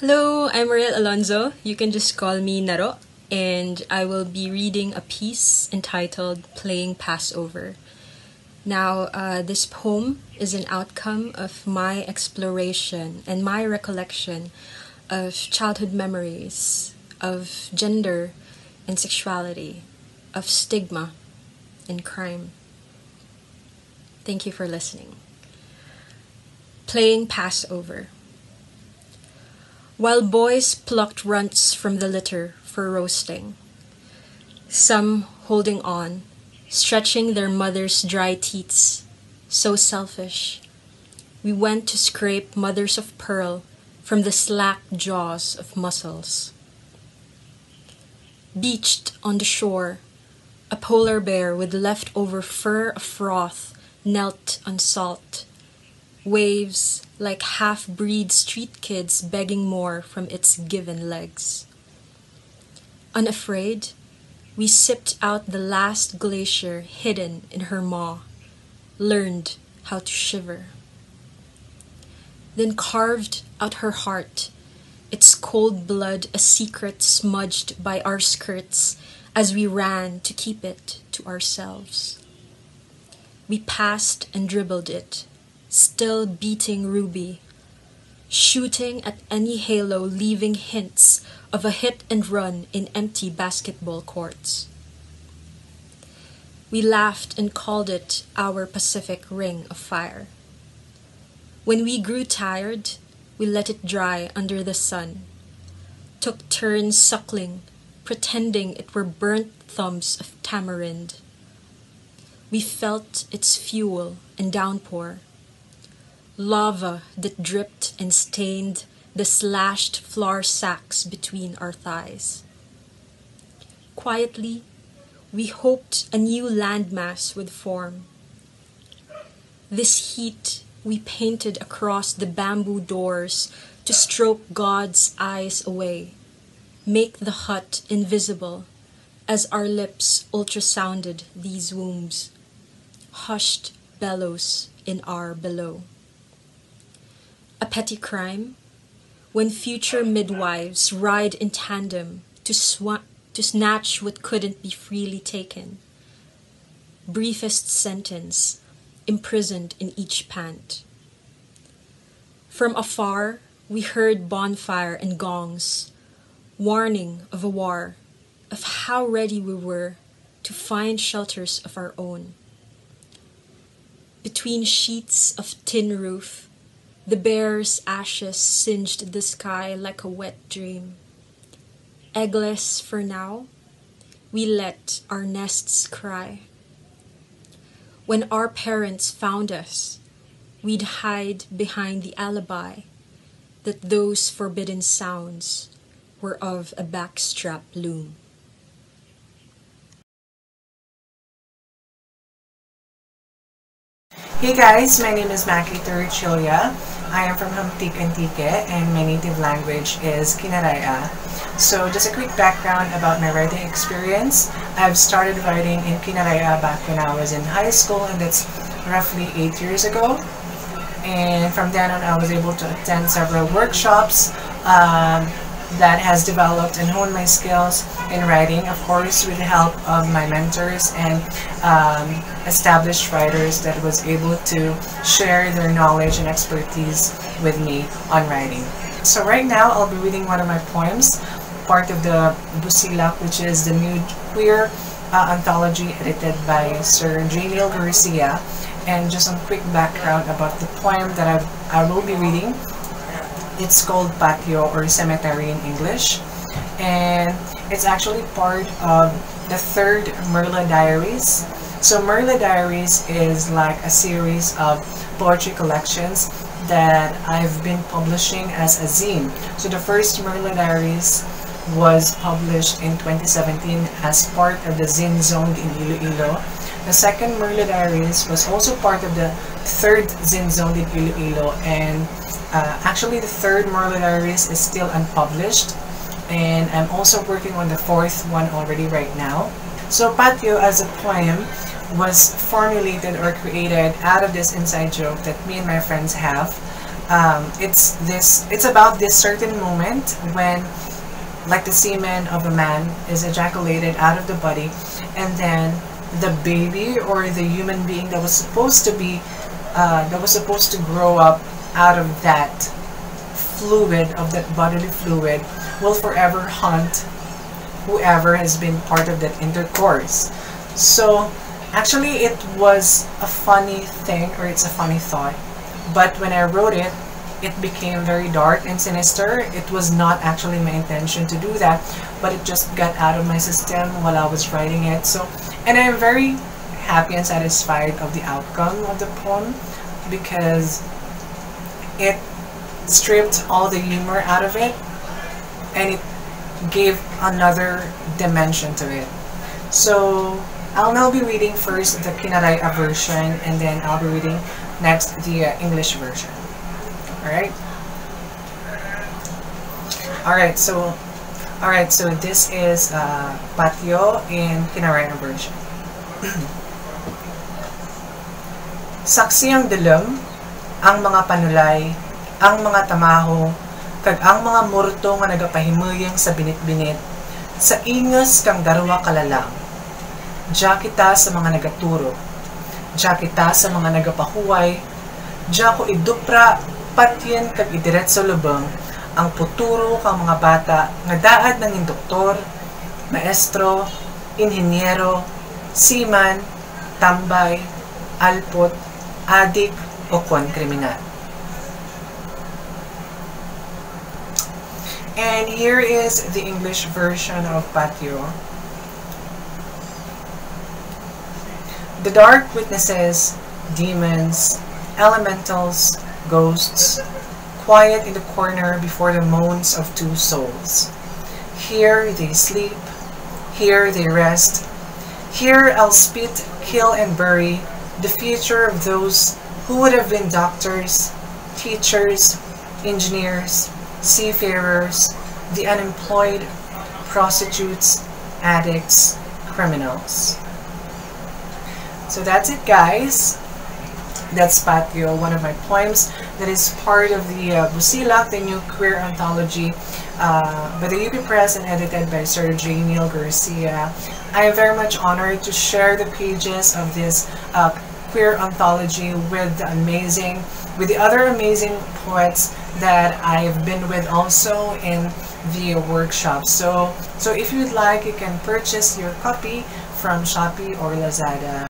Hello, I'm Mariel Alonzo. You can just call me Naro, and I will be reading a piece entitled Playing Passover. Now, uh, this poem is an outcome of my exploration and my recollection of childhood memories, of gender and sexuality, of stigma and crime. Thank you for listening. Playing Passover. While boys plucked runts from the litter for roasting, some holding on, stretching their mother's dry teats, so selfish, we went to scrape mothers of pearl from the slack jaws of mussels. Beached on the shore, a polar bear with leftover fur of froth knelt on salt. Waves like half breed street kids begging more from its given legs. Unafraid, we sipped out the last glacier hidden in her maw, learned how to shiver. Then carved out her heart, its cold blood a secret smudged by our skirts as we ran to keep it to ourselves. We passed and dribbled it, still beating Ruby, shooting at any halo, leaving hints of a hit and run in empty basketball courts. We laughed and called it our Pacific Ring of Fire. When we grew tired, we let it dry under the sun, took turns suckling, pretending it were burnt thumbs of tamarind. We felt its fuel and downpour, lava that dripped and stained the slashed flour sacks between our thighs. Quietly, we hoped a new landmass would form. This heat we painted across the bamboo doors to stroke God's eyes away, make the hut invisible as our lips ultrasounded these wombs, hushed bellows in our below. A petty crime when future midwives ride in tandem to, swa- to snatch what couldn't be freely taken. Briefest sentence imprisoned in each pant. From afar, we heard bonfire and gongs, warning of a war, of how ready we were to find shelters of our own. Between sheets of tin roof, the bear's ashes singed the sky like a wet dream. Eggless for now, we let our nests cry. When our parents found us, we'd hide behind the alibi that those forbidden sounds were of a backstrap loom. Hey guys, my name is Macky Torrechilla. I am from Hamtic Antique and my native language is Kinaray-a. So just a quick background about my writing experience. I've started writing in Kinaray-a back when I was in high school and that's roughly 8 years ago. And from then on I was able to attend several workshops um, that has developed and honed my skills in writing, of course, with the help of my mentors and um, established writers that was able to share their knowledge and expertise with me on writing. So right now, I'll be reading one of my poems, part of the Busilak, which is the new queer uh, anthology edited by Sir J. Neil Garcia. And just some quick background about the poem that I've, I will be reading it's called patio or cemetery in English. And it's actually part of the third Merla Diaries. So Merla Diaries is like a series of poetry collections that I've been publishing as a zine. So the first Merla Diaries was published in 2017 as part of the Zine Zoned in Iloilo. The second Merla Diaries was also part of the third Zine Zoned in Iloilo and uh, actually, the third Merla Diaries is still unpublished, and I'm also working on the fourth one already right now. So Patio as a poem was formulated or created out of this inside joke that me and my friends have um, it's this it's about this certain moment when like the semen of a man is ejaculated out of the body and then the baby or the human being that was supposed to be uh, that was supposed to grow up out of that fluid of that bodily fluid will forever haunt whoever has been part of that intercourse. So actually it was a funny thing or it's a funny thought. But when I wrote it it became very dark and sinister. It was not actually my intention to do that but it just got out of my system while I was writing it. So and I'm very happy and satisfied of the outcome of the poem because it stripped all the humor out of it and it gave another dimension to it so I'll now be reading first the Kinaray-a version and then I'll be reading next the uh, English version. Alright? Alright, so Alright, so this is uh, Patio in Kinaray-a version. Saksi ang dilem, ang mga panulay, ang mga tamaho, kag ang mga murto nga nagapahimuyang sa binit-binit, sa ingas kang darwa kalalang, Diya kita sa mga nagaturo. Diya kita sa mga nagapahuway. Diya ko idupra patyen kag idiretso lubang ang puturo kang mga bata nga daad ng doktor, maestro, inhinyero, seaman, tambay, alpot, adik o kon kriminal. And here is the English version of Patio. The dark witnesses, demons, elementals, ghosts, quiet in the corner before the moans of two souls. Here they sleep, here they rest. Here I'll spit, kill, and bury the future of those who would have been doctors, teachers, engineers, seafarers, the unemployed, prostitutes, addicts, criminals. So that's it guys. That's Patio, one of my poems that is part of the uh, Busilak, the new queer anthology uh, by the UP Press and edited by J. Neil Garcia. I am very much honored to share the pages of this uh, queer anthology with the amazing, with the other amazing poets that I've been with also in the workshop. So, so if you'd like, you can purchase your copy from Shopee or Lazada.